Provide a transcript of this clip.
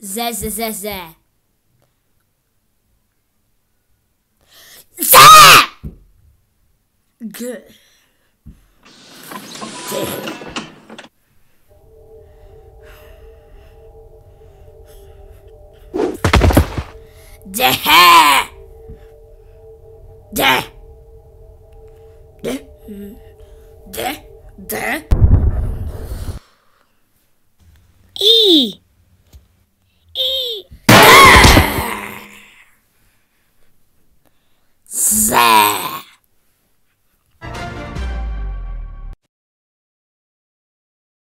Z Z Z Z. Z! Good. De De De De Zach.